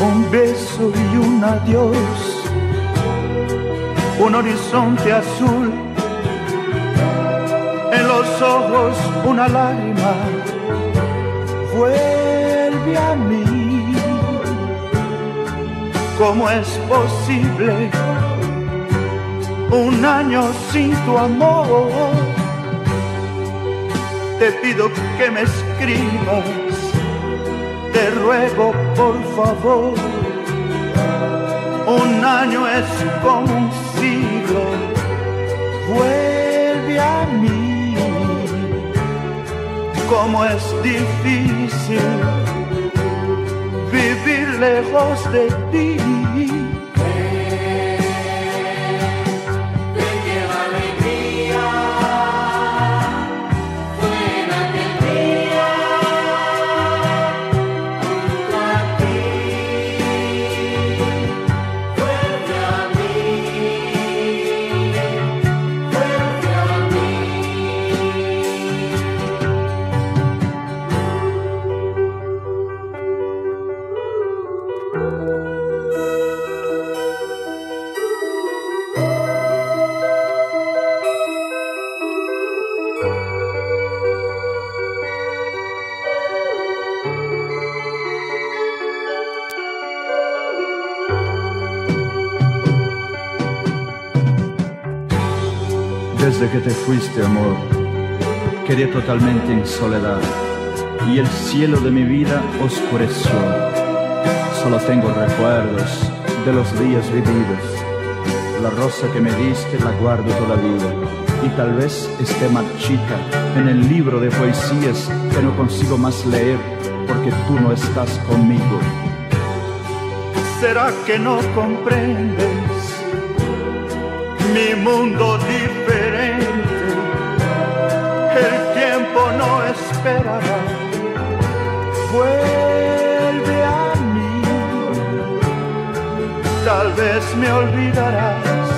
Un beso y un adiós, un horizonte azul, en los ojos una lágrima, vuelve a mí. ¿Cómo es posible un año sin tu amor? Te pido que me escribas te ruego por favor. Un año es como un siglo, vuelve a mí. Como es difícil vivir lejos de ti. Desde que te fuiste, amor, quedé totalmente en soledad y el cielo de mi vida oscureció. Solo tengo recuerdos de los días vividos. La rosa que me diste la guardo todavía y tal vez esté marchita en el libro de poesías que no consigo más leer porque tú no estás conmigo. ¿Será que no comprendes no esperará, vuelve a mí. Tal vez me olvidarás,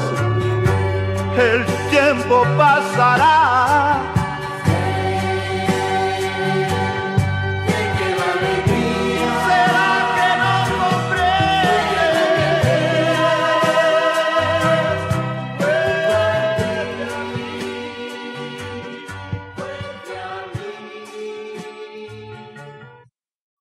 el tiempo pasará